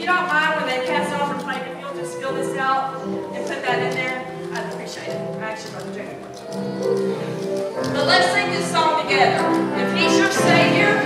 you don't mind when they pass off and plate, if you'll just fill this out and put that in there, I'd appreciate it. I actually wrote the check. But let's sing this song together. If he's your Savior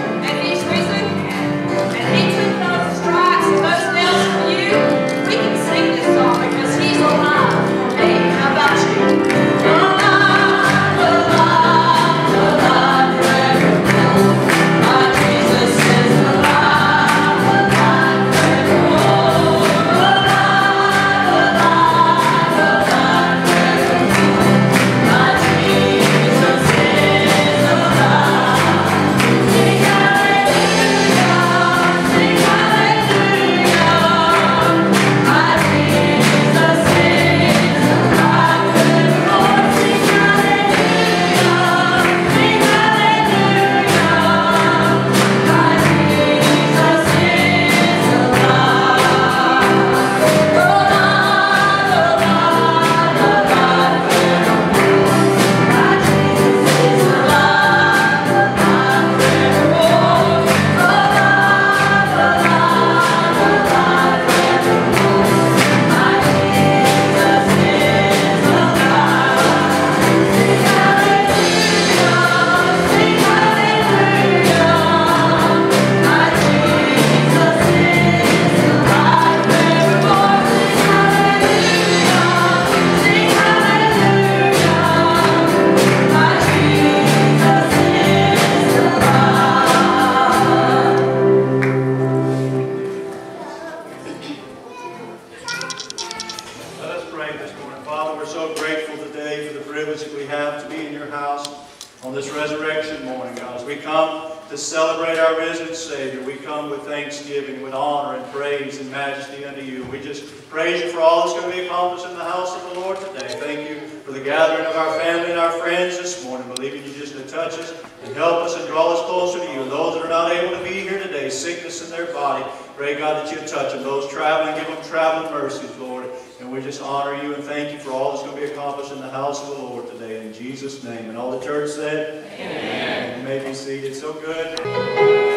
Father, we're so grateful today for the privilege that we have to be in your house on this resurrection morning, God. As we come to celebrate our risen Savior, we come with thanksgiving, with honor and praise and majesty unto you. We just praise you for all that's going to be accomplished in the house of the Lord today. Thank you for the gathering of our family and our friends this morning, believing you just to touch us and help us and draw us closer to you. And those that are not able to be here today, sickness in their body, pray God that you touch them. Those traveling, give them traveling mercies, Lord. And we just honor you and thank you for all that's going to be accomplished in the house of the Lord today. In Jesus' name. And all the church said, Amen. You may be seated. So good.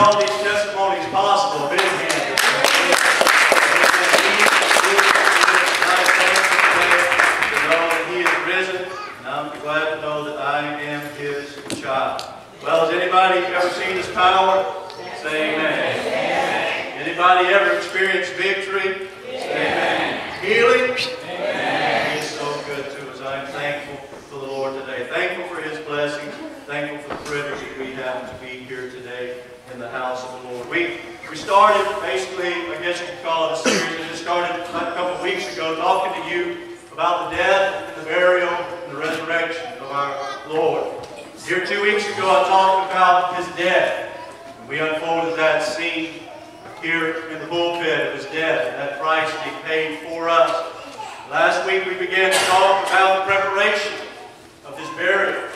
All these testimonies possible big hand? He is risen, and I'm glad to know that I am His child. Well, has anybody ever seen His power? Say amen. Anybody ever experienced victory? Say amen. Healing? Amen. He is so good to us. I'm thankful for the Lord today. Thankful for His blessings. Thankful for the privilege that we have to be here today in the house of the Lord. We we started basically, I guess you could call it a series. It just started a couple of weeks ago talking to you about the death, and the burial, and the resurrection of our Lord. Here two weeks ago, I talked about His death. And we unfolded that scene here in the pulpit of His death and that price He paid for us. Last week, we began to talk about the preparation of His burial.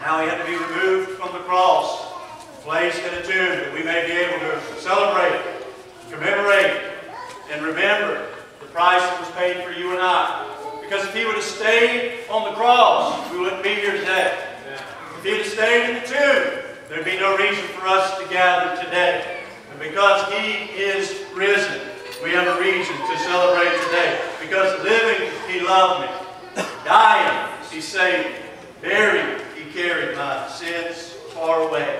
How He had to be removed from the cross, placed in a tomb, that we may be able to celebrate, commemorate, and remember the price that was paid for you and I. Because if he would have stayed on the cross, we wouldn't be here today. If he had stayed in the tomb, there'd be no reason for us to gather today. And because he is risen, we have a reason to celebrate today. Because living, he loved me. Dying, he saved me. Buried, he carried my sins far away.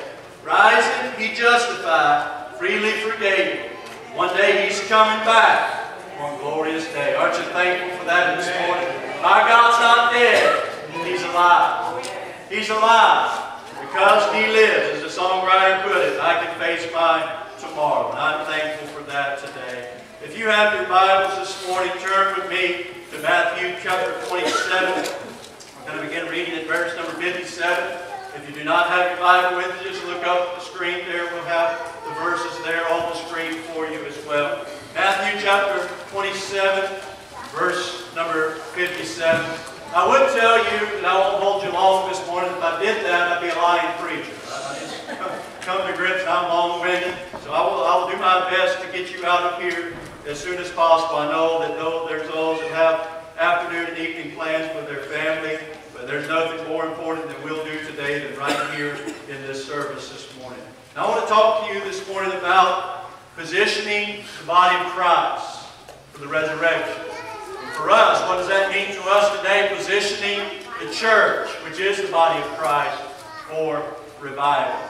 Rising, he justified, freely forgave. One day he's coming back one glorious day. Aren't you thankful for that this morning? My God's not dead. He's alive. He's alive. Because he lives, as the songwriter put it, I can face my tomorrow. And I'm thankful for that today. If you have your Bibles this morning, turn with me to Matthew chapter 27. We're going to begin reading at verse number 57. If you do not have your Bible with you, just look up the screen there. We'll have the verses there on the screen for you as well. Matthew chapter 27, verse number 57. I would tell you and I won't hold you long this morning. If I did that, I'd be a lying preacher. I just come, come to grips, I'm long-winded. So I will, I will do my best to get you out of here as soon as possible. I know that though there's those that have afternoon and evening plans with their family, but there's nothing more important that we'll do today than right here in this service this morning. I want to talk to you this morning about positioning the body of Christ for the resurrection. And for us, what does that mean to us today? Positioning the church, which is the body of Christ, for revival.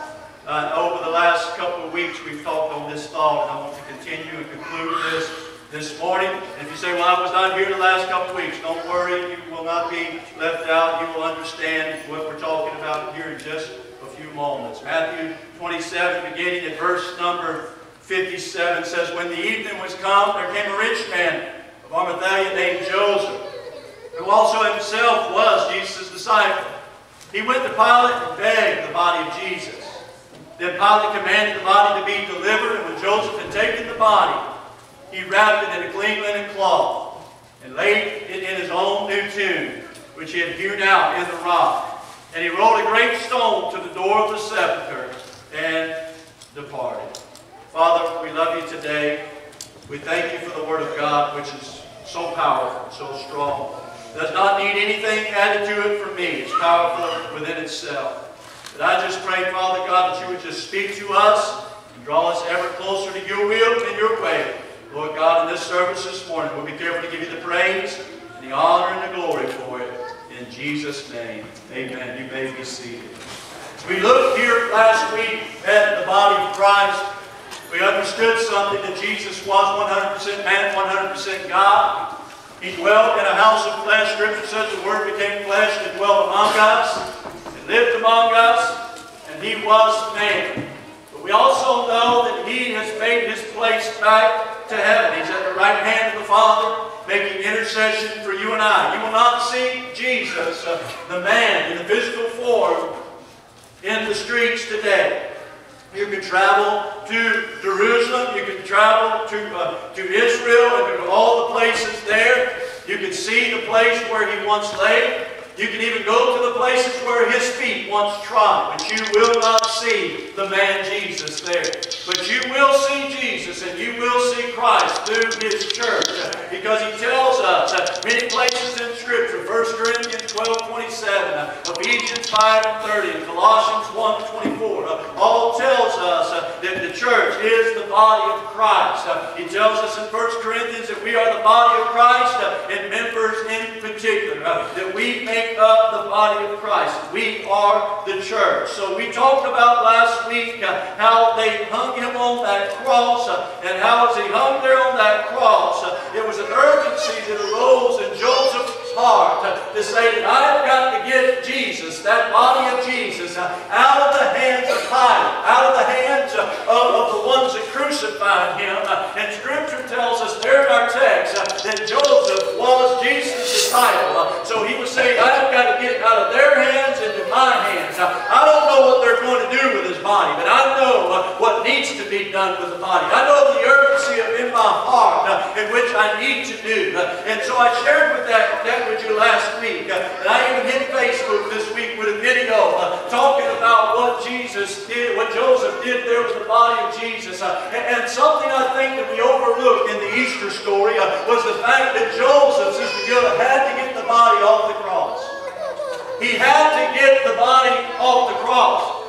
Uh, over the last couple of weeks, we've talked on this thought, and I want to continue and conclude this this morning. And if you say, well, I was not here the last couple weeks, don't worry. You will not be left out. You will understand what we're talking about here in just a few moments. Matthew 27, beginning at verse number 57, says, When the evening was come, there came a rich man of Arimathea named Joseph, who also himself was Jesus' disciple. He went to Pilate and begged the body of Jesus. Then Pilate commanded the body to be delivered, and when Joseph had taken the body, he wrapped it in a clean linen cloth and laid it in his own new tomb, which he had hewn out in the rock. And he rolled a great stone to the door of the sepulchre and departed. Father, we love you today. We thank you for the Word of God, which is so powerful, so strong. It Does not need anything added to it from me. It's powerful within itself. But I just pray, Father God, that you would just speak to us and draw us ever closer to your will and your way. Lord God, in this service this morning, we'll be careful to give you the praise and the honor and the glory for it. In Jesus' name, amen. You may be seated. We looked here last week at the body of Christ. We understood something that Jesus was 100% man, 100% God. He dwelt in a house of flesh. Scripture says the Word became flesh and dwelt among us and lived among us, and He was man. But we also know that He has made His place back to heaven. He's at the right hand of the Father, making intercession for you and I. You will not see Jesus, uh, the man, in the physical form in the streets today. You can travel to Jerusalem. You can travel to, uh, to Israel and to all the places there. You can see the place where he once lay. You can even go to the places where his feet once trod, but you will not see the man Jesus there. But you will see Jesus and you will see Christ through his church because he tells us uh, many places in Scripture, 1 Corinthians 12, 27, Ephesians 5 and 30, and Colossians 1, 24, uh, all tells us uh, that the church is the body of Christ. he tells us in 1 Corinthians that we are the body of Christ and members in particular, that we make make up the body of Christ. We are the church. So we talked about last week uh, how they hung him on that cross uh, and how as he hung there on that cross, uh, it was an urgency that arose in Joseph's heart uh, to say that I've got to get Jesus, that body of Jesus, uh, out of the hands of Pilate, out of the hands uh, of, of, the ones that crucified him. and Scripture tells us there in our text that Joseph was Jesus' disciple. so he was saying, I've got to get out of their hands into my hands. I don't know what they're going to do with his body, but I know uh, what needs to be done with the body. I know the urgency in my heart uh, in which I need to do. Uh, and so I shared with that, that with you last week. Uh, and I even hit Facebook this week with a video uh, talking about what Jesus did, what Joseph did there with the body of Jesus. Uh, and, and, something I think that we overlooked in the Easter story was the fact that Joseph, Sister Gilla, had to get the body off the cross. He had to get the body off the cross.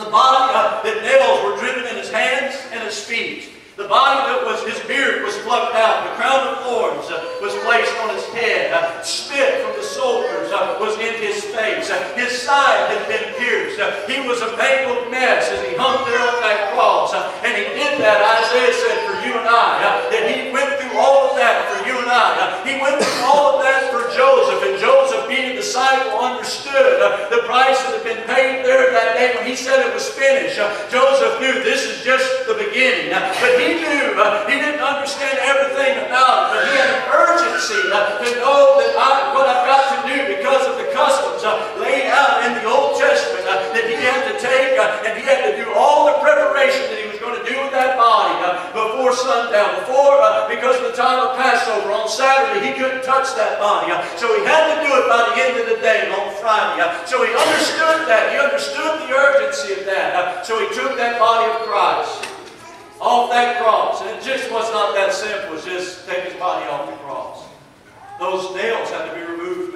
The body uh, that nails were driven in his hands and his feet. The body that was, his beard was plucked out. The crown of thorns uh, was placed on his head. Uh, spit from the soldiers uh, was in his face. His side had been pierced. He was a mangled mess as he hung there on that cross. And he did that, Isaiah said, for you and I. that he went through all of that for you and I. he went through all of that for Joseph. And Joseph, being a disciple, understood the price that had been paid there that day when he said it was finished. Joseph knew this is just the beginning. but he knew, uh, he didn't understand everything about it, but he had an urgency uh, to know that I, what I've got to do because of the customs uh, laid out in the Old Testament uh, that he had to take uh, and he had to do all the preparation that he was going to do with that body uh, before sundown, before, because of the time of Passover on Saturday, he couldn't touch that body. so he had to do it by the end of the day on Friday. so he understood that. He understood the urgency of that. so he took that body of Christ off that cross. And it just was not that simple as just take his body off the cross. Those nails had to be removed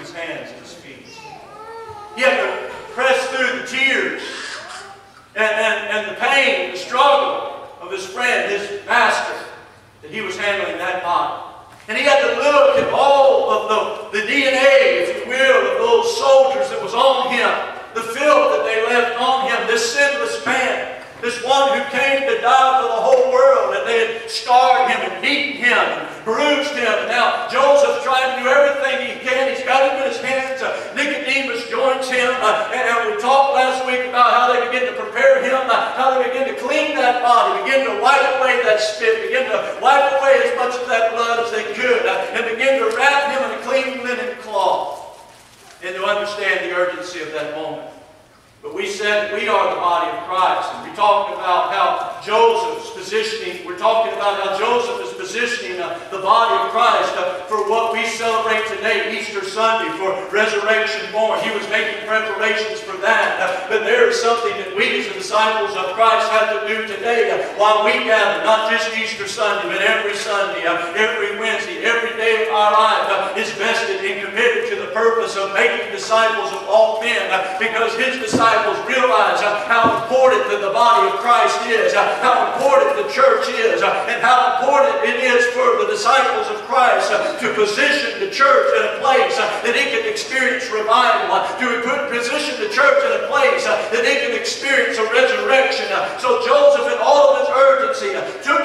disciples of all men because his disciples realize how important the body of Christ is, how important the church is, and how important it is for the disciples of Christ to position the church in a place that it can experience revival, to position the church in a place that it can experience a resurrection. So Joseph, in all of his urgency, took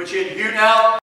which in here now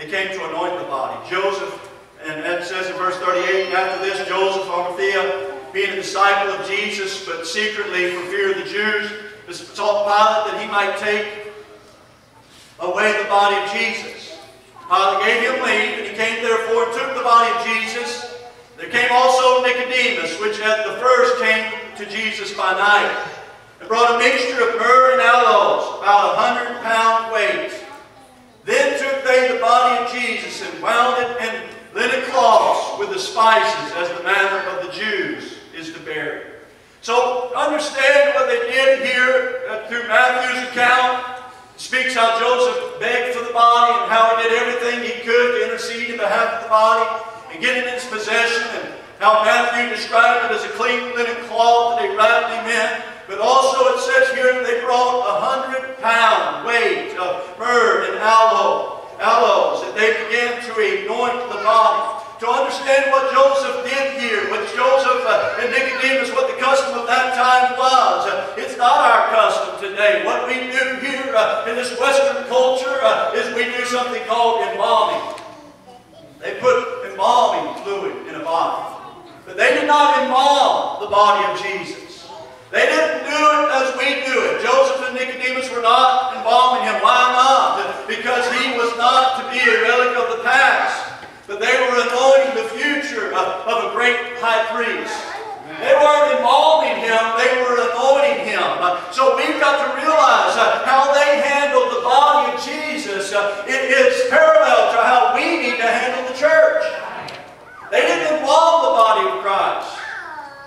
They came to anoint the body. Joseph, and it says in verse 38, and after this, Joseph, Arimathea, being a disciple of Jesus, but secretly for fear of the Jews, besought Pilate that he might take away the body of Jesus. Pilate gave him leave, and he came therefore and took the body of Jesus. There came also Nicodemus, which at the first came to Jesus by night, and brought a mixture of myrrh and aloes, about a hundred pound weight. Then took they the body of Jesus and wound it in linen cloths with the spices, as the manner of the Jews is to bury. So understand what they did here uh, through Matthew's account. It speaks how Joseph begged for the body and how he did everything he could to intercede in behalf of the body and get it in his possession and how Matthew described it as a clean linen cloth that they wrapped him in. But also it says here that they brought a hundred pound weight of myrrh and aloe, aloes, that they began to anoint the body to understand what Joseph did here, what Joseph uh, and Nicodemus, what the custom of that time was. Uh, it's not our custom today. What we do here uh, in this Western culture uh, is we do something called embalming. They put embalming fluid in a body. But they did not embalm the body of Jesus. They didn't do it as we do it. Joseph and Nicodemus were not embalming him. Why not? Because he was not to be a relic of the past. But they were anointing the future of, of a great high priest. They weren't embalming him, they were anointing him. So we've got to realize uh, how they handled the body of Jesus. Uh, it is parallel to how we need to handle the church. They didn't embalm the body of Christ.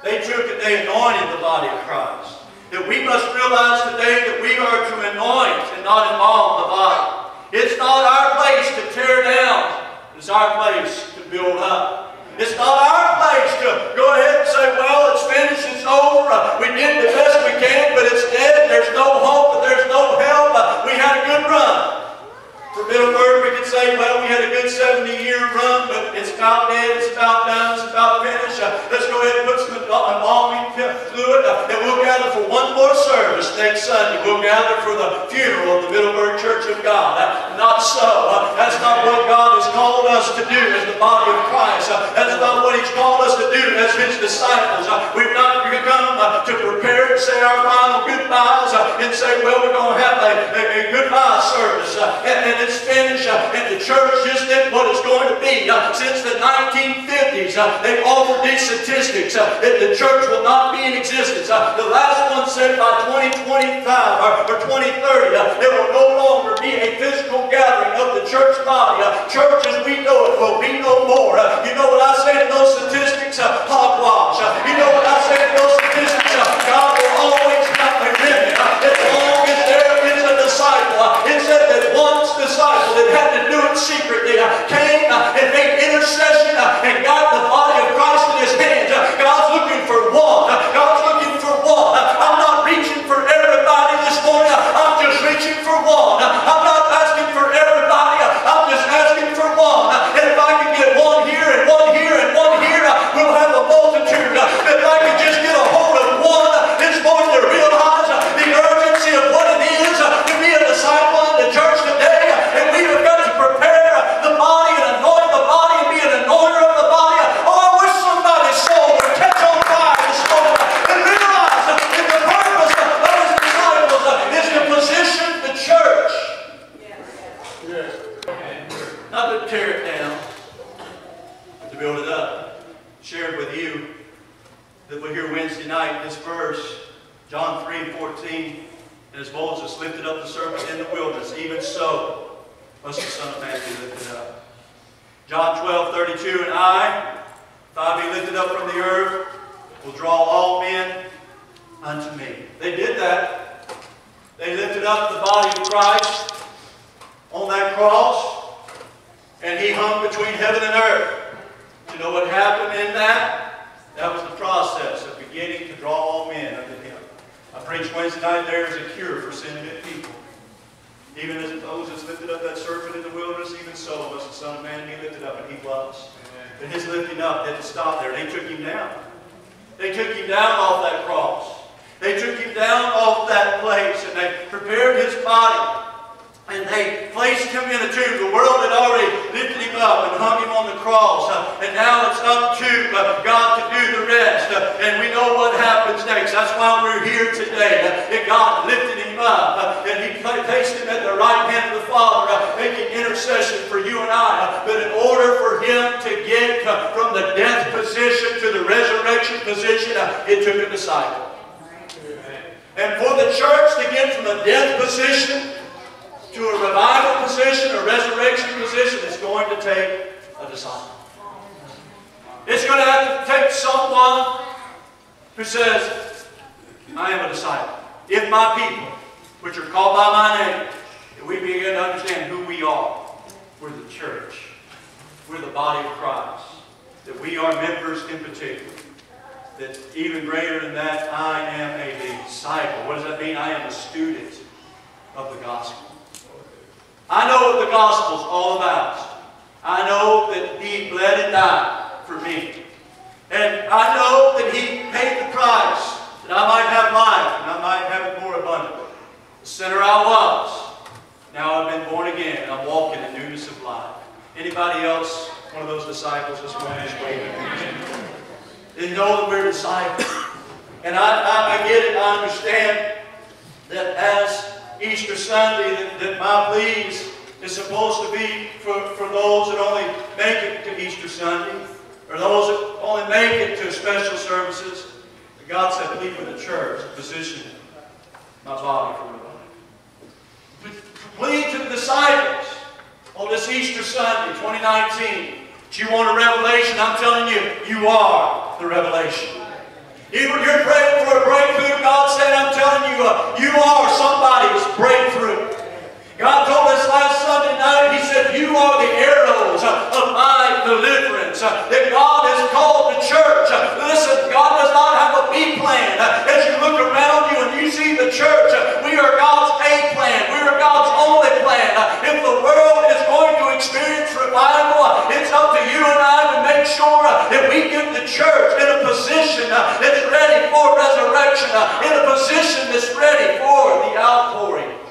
They took it, they anointed the body of Christ. That we must realize today that we are to anoint and not embalm the body. It's not our place to tear down. It's our place to build up. It's not our place to go ahead and say, well, it's finished, it's over, we did the best we can, but it's dead, there's no hope, and there's no help, uh, we had a good run. For Middleburg, we could say, well, we had a good 70-year run, but it's about dead, it's about done, it's about finished. Uh, let's go ahead and put some embalming fluid, uh, and we'll gather for one more service next Sunday. We'll gather for the funeral of the Middleburg Church of God. Uh, not so. Uh, that's not what God has called us to do as the body of Christ. Uh, that's not what He's called us to do as His disciples. Uh, we've not come to prepare and say our final goodbyes and say, well, we're going to have a, a, a goodbye service. and, and it's finished, uh, and the church isn't what it's going to be. Uh, since the 1950s, uh, they've offered these statistics that the church will not be in existence. the last one said by 2025 or, or 2030, there will no longer be a physical gathering of the church body. church as we know it will be no more. you know what I say to those statistics? hogwash. you know what I say to those statistics? God will always have a remnant. As long as there is a disciple. It said that once disciple that had to do it secretly uh, came uh, and made intercession uh, and got the who says, I am a disciple. If my people, which are called by my name, if we begin to understand who we are, we're the church. We're the body of Christ. That we are members in particular. That even greater than that, I am a disciple. What does that mean? I am a student of the gospel. I know what the gospel's all about. I know that he bled and died for me. And I know that he paid the price that I might have life and I might have it more abundantly. The sinner I was. Now I've been born again I'm walking in newness of life. Anybody else, one of those disciples this morning is waiting. They know that we're disciples. And I, I, I get it, I understand that as Easter Sunday that, that my pleas is supposed to be for, for those that only make it to Easter Sunday, or those that only make it to special services. God said, leave for the church position my body for revival. Plead to the disciples on this Easter Sunday, 2019. Do you want a revelation? I'm telling you, you are the revelation. Even if you're praying for a breakthrough. God said, I'm telling you, uh, you are somebody's breakthrough. God told us last Sunday night, He said, you are the arrows of my deliverance. That God has called the church. Listen, God does not have a B plan. As you look around you and you see the church, we are God's A plan. We are God's only plan. If the world is going to experience revival, it's up to you and I to make sure that we get the church in a position that's ready for resurrection, in a position that's ready for the outpouring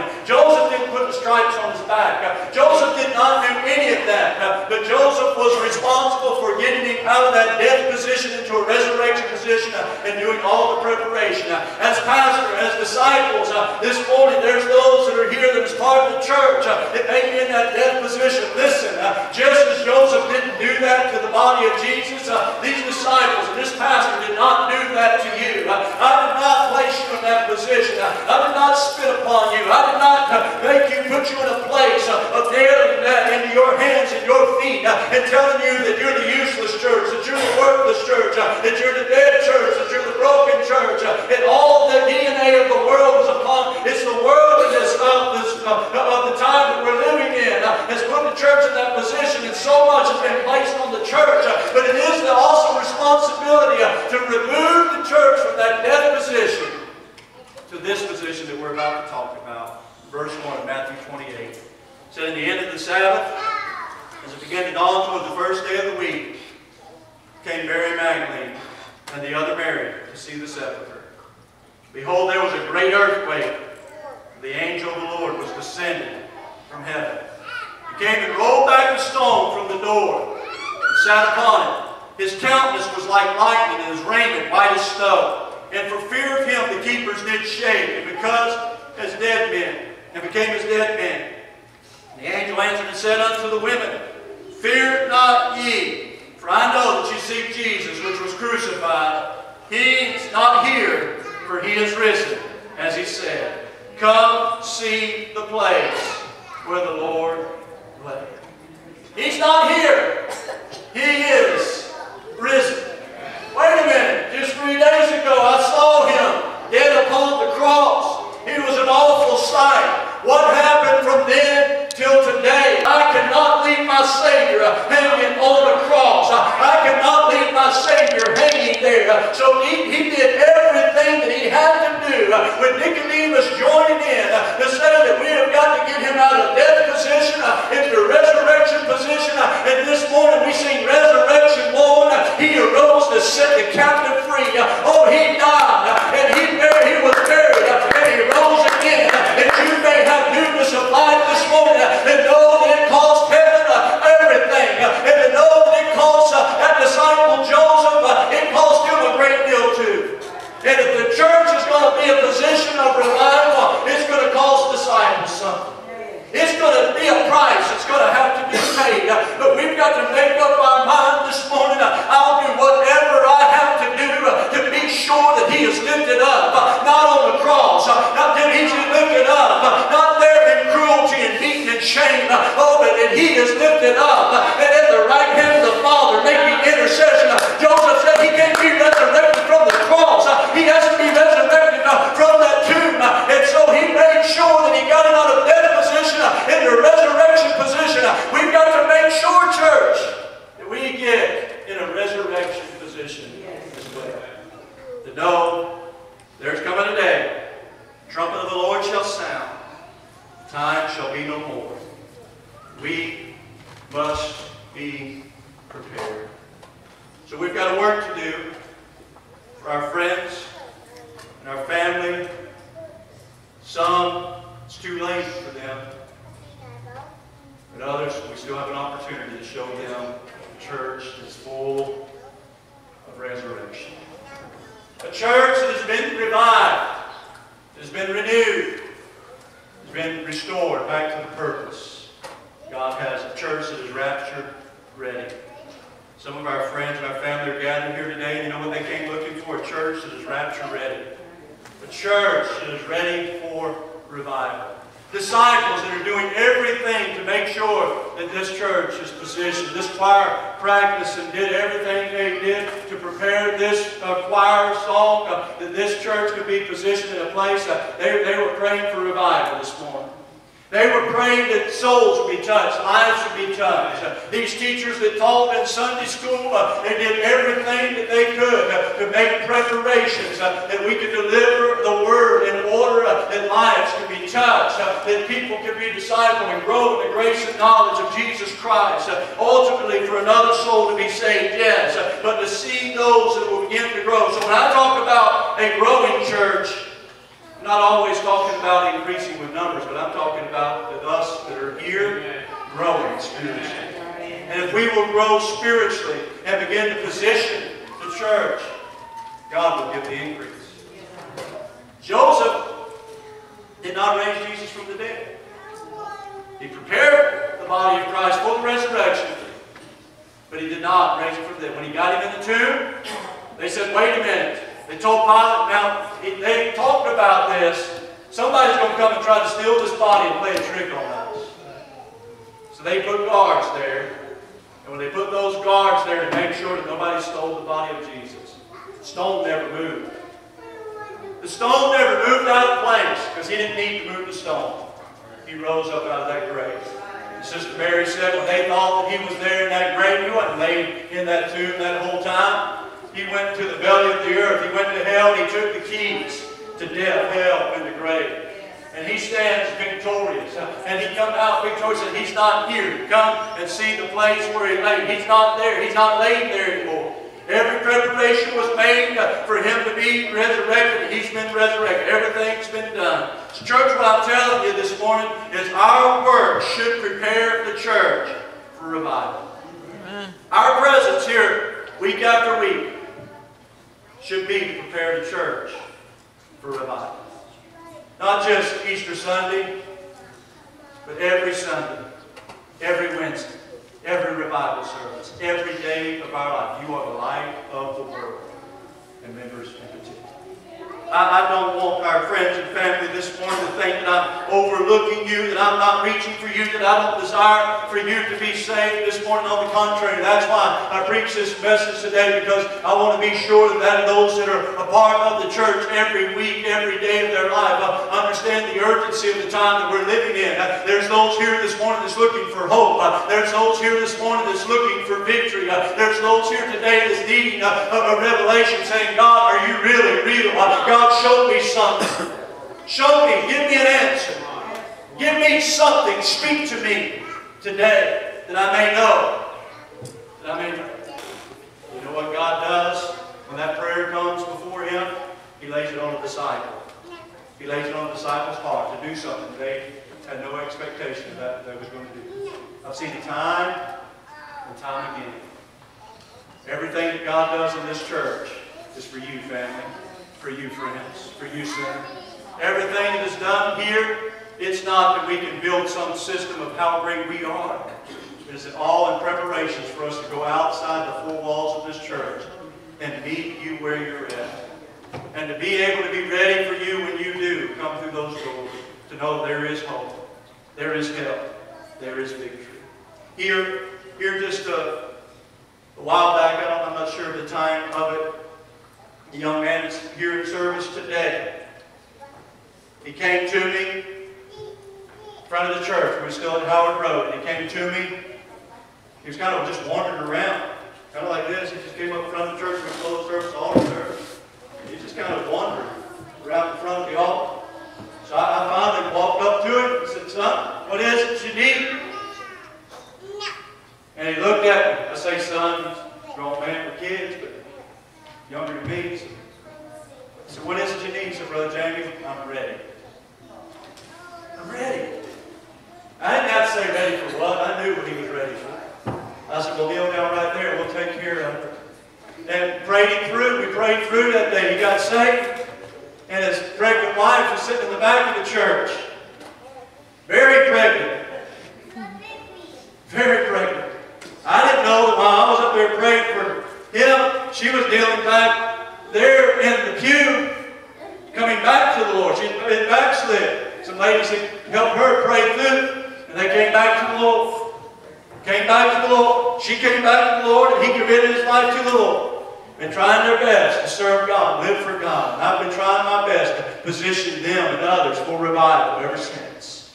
him. Joseph didn't put the stripes on his back. Uh, Joseph did not do any of that. Uh, but Joseph was responsible for getting him out of that death position into a resurrection position uh, and doing all the preparation. Uh, as pastor, as disciples, uh, this morning there's those that are here that is part of the church uh, that may be in that death position. Listen, just as Joseph didn't do that to the body of Jesus, these disciples this pastor did not do that to you. I did not place you in that position. I did not spit upon you. I did not make you, put you in a place of nailing that uh, into your hands and your feet uh, and telling you that you're the useless church, that you're the worthless church, uh, that you're the dead church, that you're the broken church, and all the DNA of the world is upon. It's the worldliness of, this, of the time that we're living in has put the church in that position, and so much has been placed on the church. But it is also responsibility to remove the church from that death position to this position that we're about to talk about. Verse 1 of Matthew 28. So in the end of the Sabbath, as it began to dawn toward the first day of the week, came Mary Magdalene and the other Mary to see the sepulchre. Behold, there was a great earthquake. The angel of the Lord was descending from heaven. He came and rolled back the stone from the door and sat upon it. His countenance was like lightning, and his raiment white as snow. And for fear of him, the keepers did shake, and because as dead men, and became as dead men. The angel answered and said unto the women, Fear not ye, for I know that ye seek Jesus, which was crucified. He is not here, for he is risen, as he said. Come see the place where the Lord lay. He's not here. He is Some, it's too late for them. But others, we still have an opportunity to show them a church that's full of resurrection. A church that has been revived, has been renewed, has been restored back to the purpose. God has a church that is rapture ready. Some of our friends and our family are gathered here today, and you know what they came looking for? A church that is rapture ready. A church that is ready for revival. Disciples that are doing everything to make sure that this church is positioned. This choir practiced and did everything they did to prepare this uh, choir song, uh, that this church could be positioned in a place. Uh, they, they were praying for revival this morning. They were praying that souls would be touched, lives would be touched. Uh, these teachers that taught in Sunday school, uh, they did everything that they could uh, to make preparations uh, that we could deliver the Word in order uh, that lives could be touched, uh, that people could be discipled and grow in the grace and knowledge of Jesus Christ. ultimately, for another soul to be saved, yes, but to see those that will begin to grow. So when I talk about a growing church, I'm not always talking about increasing with numbers, but I'm talking about us that are here growing spiritually. And if we will grow spiritually and begin to position the church, God will give the increase. Joseph did not raise Jesus from the dead. He prepared the body of Christ for the resurrection, but he did not raise him from the dead. When he got him in the tomb, they said, wait a minute. They told Pilate, now, they talked about this. Somebody's going to come and try to steal this body and play a trick on us. So they put guards there. And when they put those guards there to make sure that nobody stole the body of Jesus, the stone never moved. The stone never moved out of place because he didn't need to move the stone. He rose up out of that grave. And Sister Mary said when they thought that he was there in that grave, he wasn't laid in that tomb that whole time. He went to the belly of the earth. He went to hell. He took the keys to death, hell, and the grave. And he stands victorious. And he comes out victorious and he's not here. Come and see the place where he lay. He's not there. He's not laid there anymore. Every preparation was made for him to be resurrected. He's been resurrected. Everything's been done. So church, what I'm telling you this morning is our work should prepare the church for revival. Amen. Our presence here week after week should be to prepare the church for revival. Not just Easter Sunday, but every Sunday, every Wednesday, every revival service, every day of our life. You are the light of the world. And members in particular. I, I, don't want our friends and family this morning to think that I'm overlooking you, that I'm not reaching for you, that I don't desire for you to be saved this morning. On the contrary, that's why I preach this message today, because I want to be sure that those that are a part of the church every week, every day of their life, uh, understand the urgency of the time that we're living in. Uh, there's those here this morning that's looking for hope. Uh, there's those here this morning that's looking for victory. Uh, there's those here today that's needing a, a, revelation saying, God, are you really real? Uh, God, God, show me something. Show me. Give me an answer. Give me something. Speak to me today that I may know. That I may know. You know what God does when that prayer comes before Him? He lays it on a disciple. He lays it on a disciple's heart to do something they had no expectation that they was going to do. I've seen it time and time again. Everything that God does in this church is for you, family for you, friends, for you, sinner. Everything that is done here, it's not that we can build some system of how great we are. It is all in preparations for us to go outside the four walls of this church and meet you where you're at. And to be able to be ready for you when you do come through those doors. To know there is hope. There is help. There is victory. Here, here just a, a while back, I am not sure of the time of it, the young man is here in service today. He came to me in front of the church. We were still at Howard Road. And he came to me. He was kind of just wandering around. Kind of like this. He just came up in front of the church. We closed service, all the service. He just kind of wandered around in front of the altar. So I, I finally walked up to him and said, son, what is it you need? And he looked at me. I say, son, grown man with kids, but than me. So, what is it you need? Said, Brother Jamie, I'm ready. I'm ready. I didn't have to say ready for what. I knew what he was ready for. I said, well, kneel down right there. We'll take care of it. And prayed him through. We prayed through that day. He got saved. And his pregnant wife was sitting in the back of the church. Very pregnant. Very pregnant. I didn't know that while I was up there praying for him, she was kneeling back there in the pew, coming back to the Lord. She'd backslid. Some ladies had helped her pray through, and they came back to the Lord. Came back to the Lord. She came back to the Lord, and he committed his life to the Lord. Been trying their best to serve God, live for God. And I've been trying my best to position them and others for revival ever since.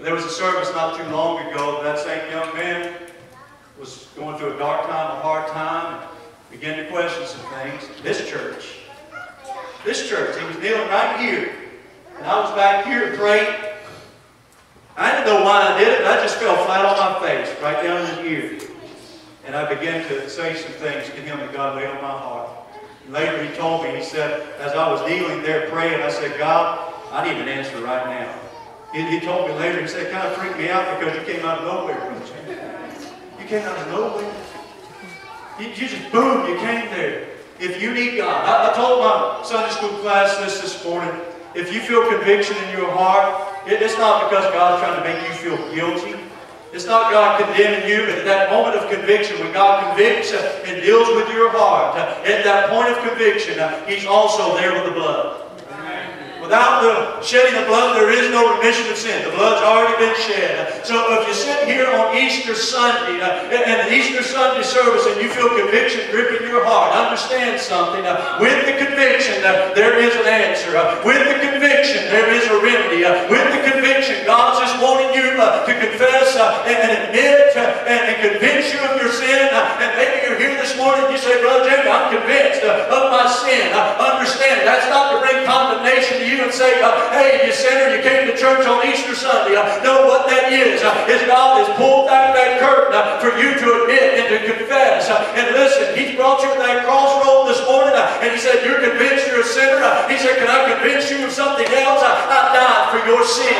There was a service not too long ago. That same young man was going through a dark time, a hard time, and began to question some things. This church, this church, he was kneeling right here, and I was back here praying. I didn't know why I did it, I just fell flat on my face, right down in his ear. And I began to say some things to him that God laid on my heart. Later he told me, he said, as I was kneeling there praying, I said, God, I need an answer right now. He, he told me later, he said, kind of freaked me out because you came out of nowhere, James. You came out of nowhere. You, you just, boom, you came there. If you need God, I, I told my Sunday school class this this morning, if you feel conviction in your heart, it, it's not because God's trying to make you feel guilty. It's not God condemning you, but at that moment of conviction, when God convicts and deals with your heart, at that point of conviction, He's also there with the blood. Without the shedding of blood, there is no remission of sin. The blood's already been shed. So if you sit here on Easter Sunday, uh, and the Easter Sunday service, and you feel conviction gripping your heart, understand something. Uh, with the conviction, uh, there is an answer. Uh, with the conviction, there is a remedy. Uh, with the conviction, God's just wanting you uh, to confess and, and, admit and, and, convince you of your sin. and maybe you're here this morning and you say, Brother Jamie, I'm convinced of my sin. I understand, that's not to bring condemnation to you you and say, uh, hey, you sinner, you came to church on Easter Sunday. Uh, no, what that is, uh, is God has pulled back that curtain for you to admit and to confess. And listen, He's brought you to that crossroad this morning, and He said, you're convinced you're a sinner. he said, can I convince you of something else? I died for your sin.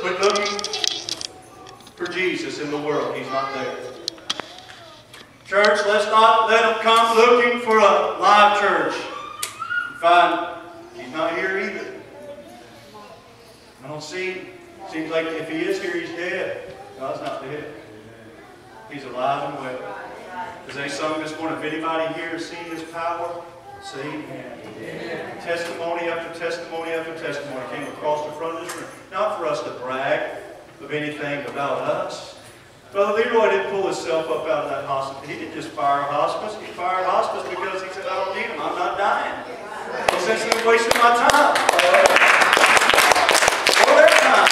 Quit looking for Jesus in the world. He's not there. Church, let's not let them come looking for a live church. And find he's not here either. I don't see him. Seems like if he is here, he's dead. God's not dead. He's alive and well. As they sung this morning, if anybody here has seen his power, Say amen. Testimony after testimony after testimony came across the front of this room. Not for us to brag of anything about us. Brother Leroy didn't pull himself up out of that hospital. He didn't just fire a hospice. He fired hospice because he said, I don't need them. I'm not dying. No sense in wasting my time. Time.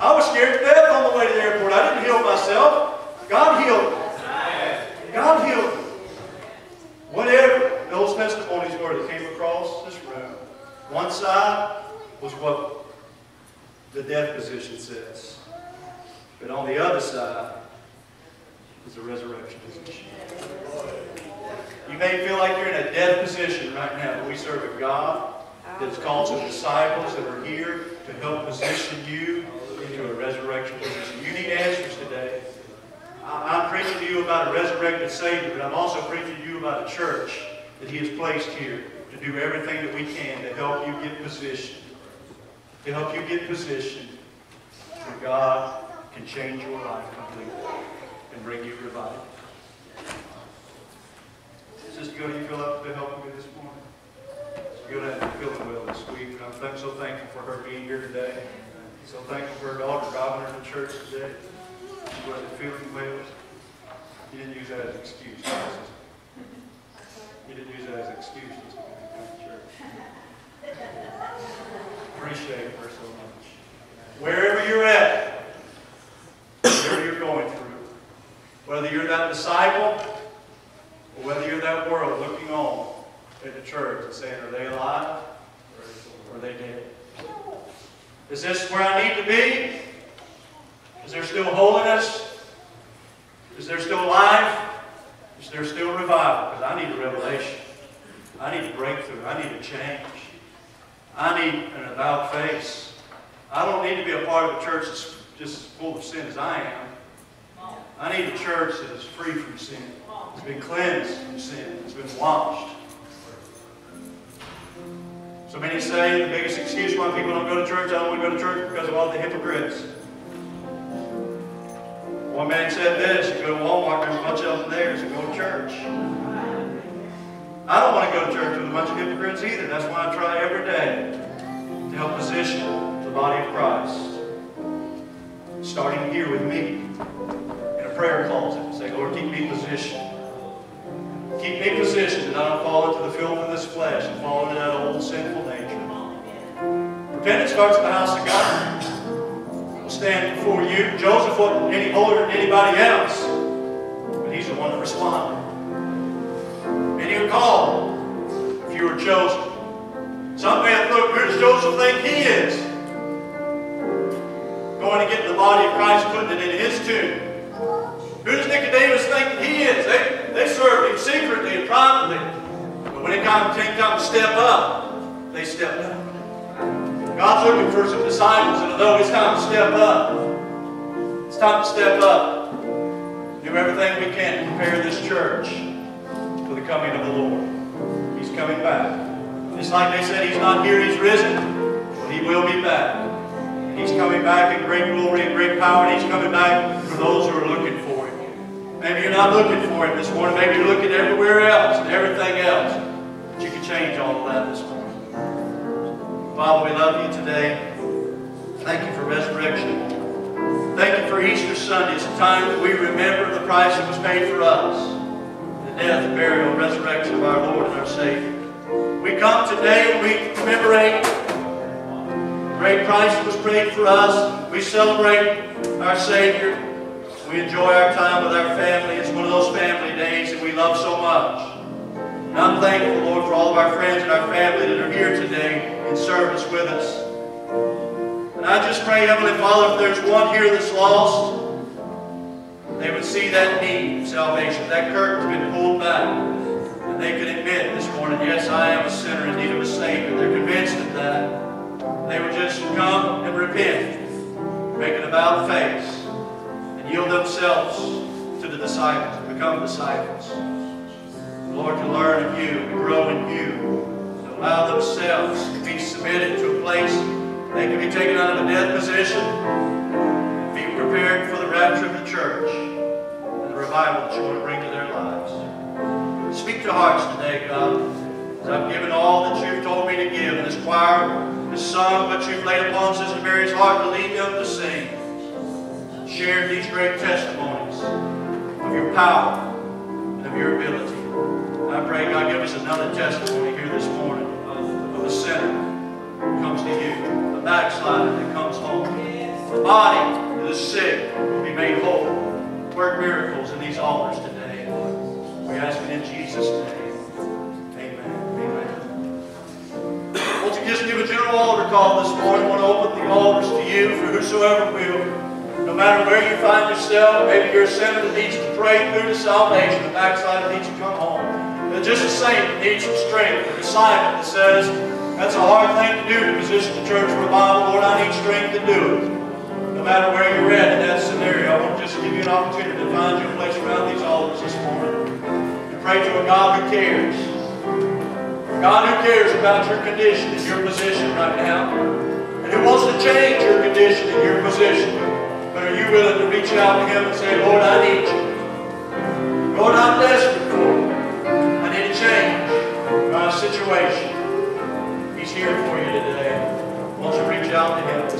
I was scared to death on the way to the airport. I didn't heal myself. God healed me. God healed me. Whatever those testimonies were that came across this room, one side was what the death position says. But on the other side is the resurrection position. You may feel like you're in a death position right now, but we serve a God that has called some disciples that are here to help position you into a resurrection position. You need answers today. I'm preaching to you about a resurrected Savior, but I'm also preaching to you about a church that He has placed here to do everything that we can to help you get positioned. To help you get positioned where God can change your life completely and bring you revival. Sister Gilda, you feel up to helping me this morning? Gilda hasn't been feeling well this week, I'm so thankful for her being here today. So thankful for her daughter driving her to church today. Feeling. You didn't use that as an excuse, you, didn't use that as an excuse. Appreciate her step up, they stepped up. God's looking for some disciples, and although it's time to step up, it's time to step up. Do everything we can to prepare this church for the coming of the Lord. He's coming back. Just like they said, He's not here, He's risen. Well, He will be back. He's coming back in great glory and great power, and He's coming back for those who are looking for Him. Maybe you're not looking for Him this morning. Maybe you're looking everywhere else and everything else. Change all of that this morning. Father, we love you today. Thank you for resurrection. Thank you for Easter Sunday. It's a time that we remember the price that was paid for us. The death, burial, and resurrection of our Lord and our Savior. We come today we commemorate the great price that was paid for us. We celebrate our Savior. We enjoy our time with our family. It's one of those family days that we love so much. And I'm thankful, Lord, for all of our friends and our family that are here today in service with us. And I just pray, Heavenly Father, if there's one here that's lost, they would see that need of salvation. That curtain's been pulled back. And they could admit this morning, yes, I am a sinner in need of a Savior. They're convinced of that. They would just come and repent, make an about face, and yield themselves to the disciples become disciples. Lord, to learn of you, to grow in you, to allow themselves to be submitted to a place they can be taken out of a dead position, and be prepared for the rapture of the church and the revival that you want to bring to their lives. Speak to hearts today, God. As I've given all that you've told me to give, and this choir has sung what you've laid upon Sister Mary's heart to lead them to sing. Share these great testimonies of your power and of your ability. I pray, God, give us another testimony here this morning of a sinner who comes to you, a backslider that comes home, a body that is sick will be made whole. Work miracles in these altars today. We ask it in Jesus' name. Amen. Amen. Want to just give a general altar call this morning. I want to open the altars to you for whosoever will. No matter where you find yourself, maybe you're a sinner that needs to pray through to salvation, a backslider needs to come home. But just a saint that needs some strength, a disciple that says, that's a hard thing to do to position the church for Bible. Lord, I need strength to do it. No matter where you're at in that scenario, I want to just give you an opportunity to find your place around these altars this morning and pray to a God who cares. God who cares about your condition and your position right now. And who wants to change your condition and your position. But are you willing to reach out to Him and say, Lord, I need you. Lord, I'm desperate for you change my situation. He's here for you today. Won't you reach out to him?